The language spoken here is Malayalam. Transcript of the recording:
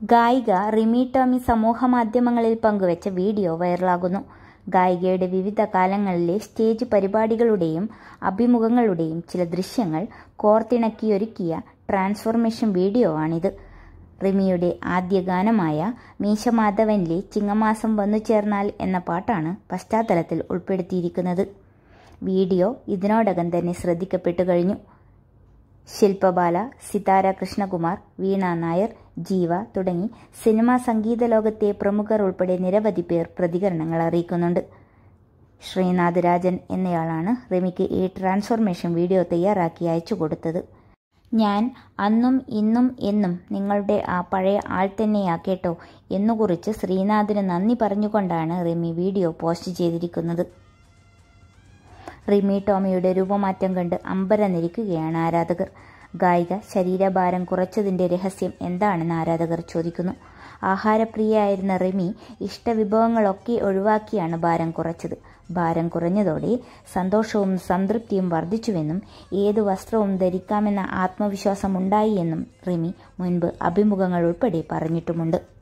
ഗായിക റിമി ടോമി സമൂഹ മാധ്യമങ്ങളിൽ പങ്കുവച്ച വീഡിയോ വൈറലാകുന്നു. ഗായികയുടെ വിവിധ കാലങ്ങളിലെ സ്റ്റേജ് പരിപാടികളുടെയും അഭിമുഖങ്ങളുടെയും ചില ദൃശ്യങ്ങൾ കോർത്തിണക്കിയൊരുക്കിയ ട്രാൻസ്ഫോർമേഷൻ വീഡിയോ ആണിത് റിമിയുടെ ആദ്യ ഗാനമായ മീശമാധവനിലെ ചിങ്ങമാസം വന്നു ചേർന്നാൽ എന്ന പാട്ടാണ് പശ്ചാത്തലത്തിൽ ഉൾപ്പെടുത്തിയിരിക്കുന്നത്. വീഡിയോ ഇതിനോടകം തന്നെ ശ്രദ്ധിക്കപ്പെട്ടു കഴിഞ്ഞു. ശില്പബാല സിതാര കൃഷ്ണകുമാർ വീണ നായർ ജീവ തുടങ്ങി സിനിമാ സംഗീത ലോകത്തെ പ്രമുഖർ ഉൾപ്പെടെ നിരവധി പേർ പ്രതികരണങ്ങൾ അറിയിക്കുന്നുണ്ട്. ശ്രീനാഥ് രാജൻ എന്നയാളാണ് റിമിക്ക് ഈ ട്രാൻസ്ഫോർമേഷൻ വീഡിയോ തയ്യാറാക്കി അയച്ചു കൊടുത്തത്. ഞാൻ അന്നും ഇന്നും എന്നും നിങ്ങളുടെ ആ പഴയ ആൾ തന്നെയാ കേട്ടോ എന്നുകുറിച്ച് ശ്രീനാഥിന് നന്ദി പറഞ്ഞുകൊണ്ടാണ് റിമി വീഡിയോ പോസ്റ്റ് ചെയ്തിരിക്കുന്നത്. റിമി ടോമിയുടെ രൂപമാറ്റം കണ്ട് അമ്പരന്നിരിക്കുകയാണ് ആരാധകർ. ഗായിക ശരീരഭാരം കുറച്ചതിന്റെ രഹസ്യം എന്താണെന്ന് ആരാധകർ ചോദിക്കുന്നു. ആഹാരപ്രിയയായിരുന്ന റിമി ഇഷ്ടവിഭവങ്ങളൊക്കെ ഒഴിവാക്കിയാണ് ഭാരം കുറച്ചത്. ഭാരം കുറഞ്ഞതോടെ സന്തോഷവും സംതൃപ്തിയും വർദ്ധിച്ചുവെന്നും ഏത് വസ്ത്രവും ധരിക്കാമെന്ന ആത്മവിശ്വാസമുണ്ടായി എന്നും റിമി മുൻപ് അഭിമുഖങ്ങൾ ഉൾപ്പെടെ പറഞ്ഞിട്ടുമുണ്ട്.